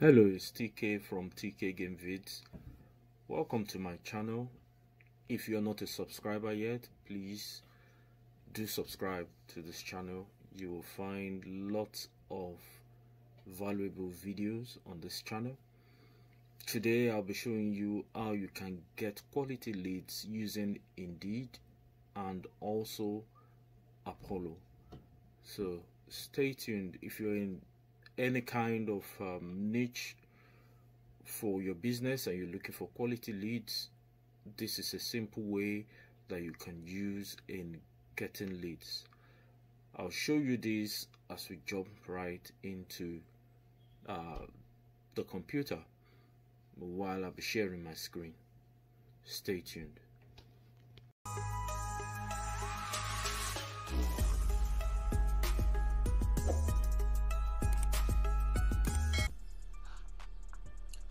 Hello, it's TK from TK Game Vids. Welcome to my channel. If you're not a subscriber yet, please do subscribe to this channel. You will find lots of valuable videos on this channel. Today I'll be showing you how you can get quality leads using Indeed and also Apollo. So stay tuned if you're in any kind of um, niche for your business and you're looking for quality leads this is a simple way that you can use in getting leads. I'll show you this as we jump right into uh, the computer while i'll be sharing my screen. Stay tuned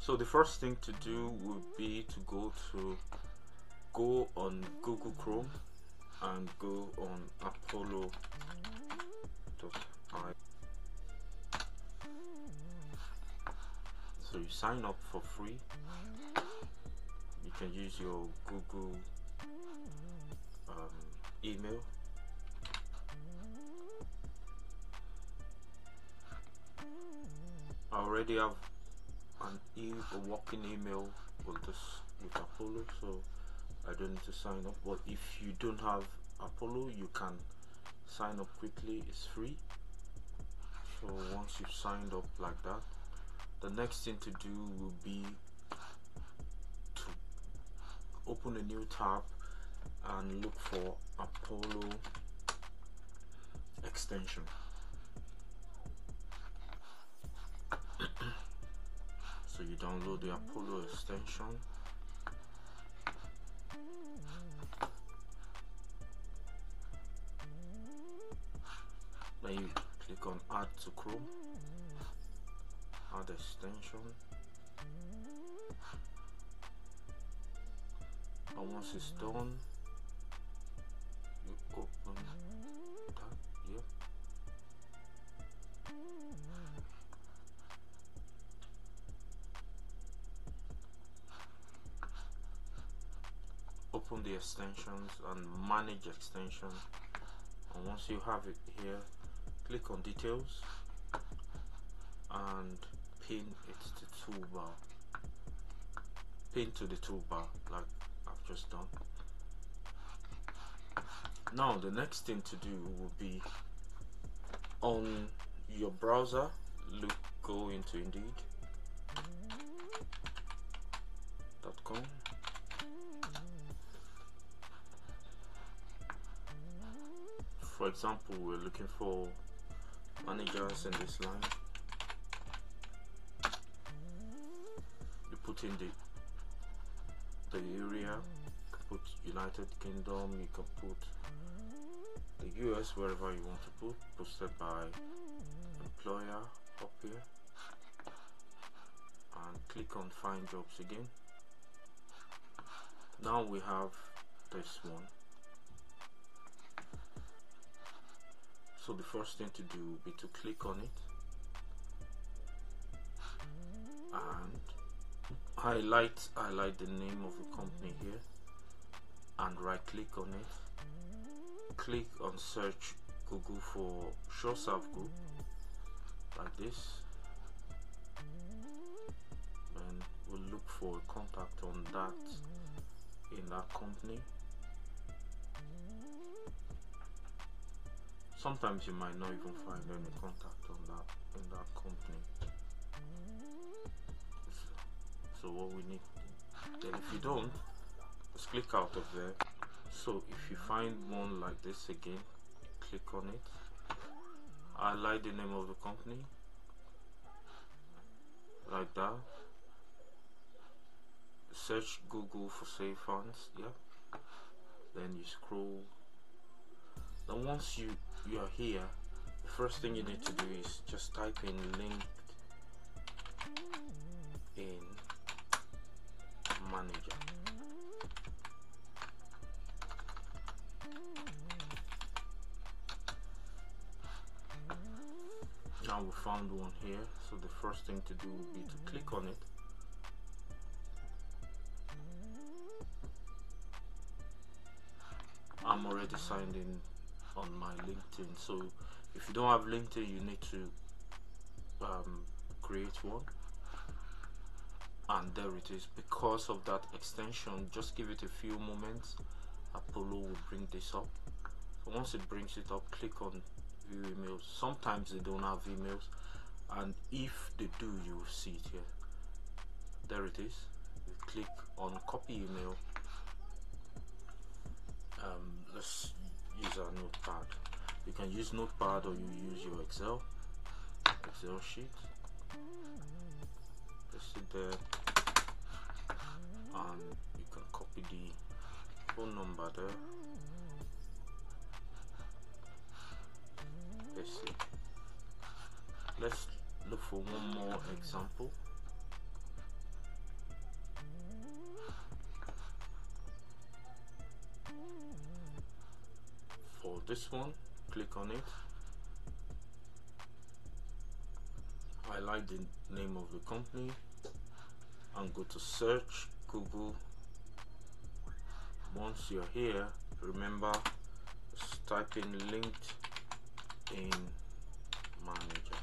so the first thing to do would be to go to go on google chrome and go on apollo.io so you sign up for free. You can use your google um, email. I already have an e a working email with this with Apollo so I don't need to sign up. But if you don't have Apollo you can sign up quickly. It's free. So once you've signed up like that the next thing to do will be to open a new tab and look for Apollo extension download the Apollo extension. Then you click on add to Chrome. Add extension. And once it's done you open that yep open the extensions and manage extension and once you have it here click on details and pin it to toolbar. Pin to the toolbar like I've just done. Now the next thing to do will be on your browser look go into indeed.com for example we're looking for managers in this line. You put in the the area you put United Kingdom you can put the US wherever you want to put posted by employer up here. And click on find jobs again. Now we have this one so the first thing to do will be to click on it. And highlight highlight the name of the company here. And right click on it. Click on search google for SureServe group. Like this. And we'll look for a contact on that in that company sometimes you might not even find any contact on that in that company. So what we need then if you don't just click out of there. So if you find one like this again click on it. Highlight the name of the company. Like that. Search google for safe funds yeah. Then you scroll then once you you are here the first thing you need to do is just type in linked in manager. Now we found one here so the first thing to do will be to click on it. I'm already signed in on my LinkedIn. So if you don't have LinkedIn you need to um, create one. And there it is. Because of that extension just give it a few moments. Apollo will bring this up. So once it brings it up click on view emails. Sometimes they don't have emails. And if they do you will see it here. There it is. You click on copy email. Um, let's use our notepad. You can use notepad or you use your excel excel sheet. Place it there. And you can copy the phone number there. Let's see. Let's look for one more example for this one. Click on it. Highlight the name of the company and go to search google. Once you're here remember type in linkedin manager.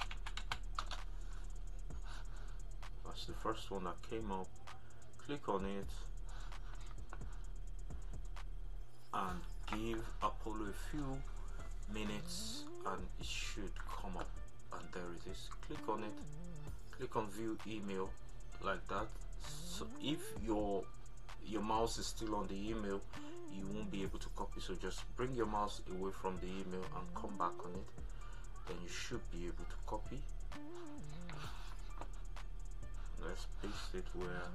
That's the first one that came up. Click on it. And give Apollo a few minutes and it should come up. And there it is. Click on it. Click on view email like that. So if your your mouse is still on the email you won't be able to copy. So just bring your mouse away from the email and come back on it. Then you should be able to copy. Let's paste it where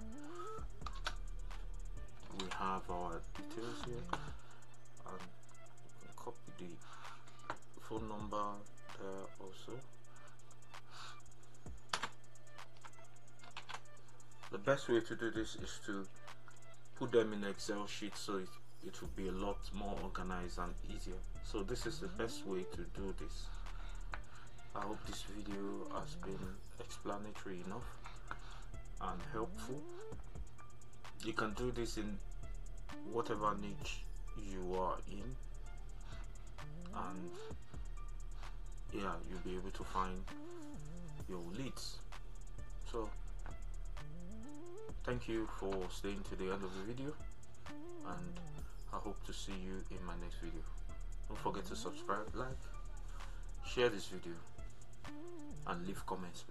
we have our details here the phone number there also. The best way to do this is to put them in excel sheet so it, it will be a lot more organized and easier. So this is the best way to do this. I hope this video has been explanatory enough and helpful. You can do this in whatever niche you are in and yeah you'll be able to find your leads. So thank you for staying to the end of the video and I hope to see you in my next video. Don't forget to subscribe like share this video and leave comments